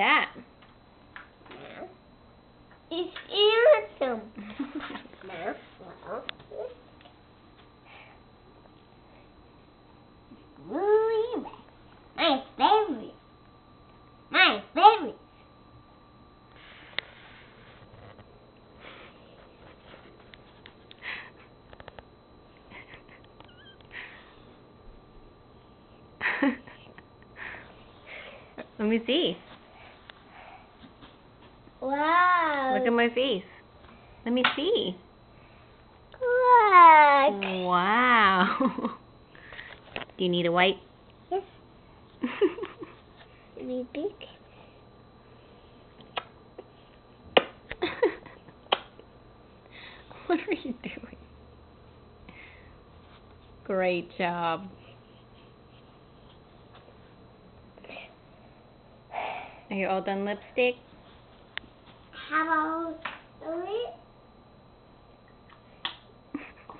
that? It's innocent. Mouth. Well. My favorite. My favorite. Let me see. Wow. Look at my face. Let me see. Look. Wow. Do you need a wipe? Yes. Really big. what are you doing? Great job. Are you all done lipstick? How about it?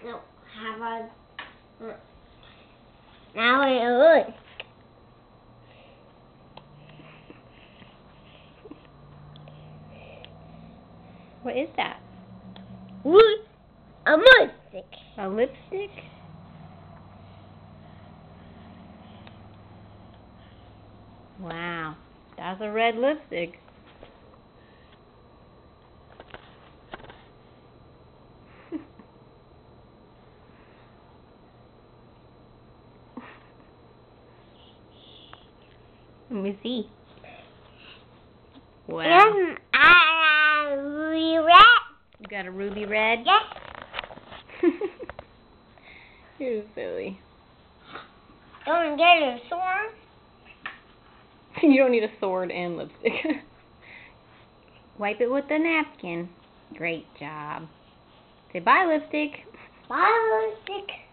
No. How about uh, now it looks. What is that? A lipstick. A lipstick? Wow. That's a red lipstick. Let me see. Wow. Yes, I we red. You got a ruby red? Yes. You're silly. Don't get a sword. You don't need a sword and lipstick. Wipe it with the napkin. Great job. Say bye, lipstick. Bye, lipstick.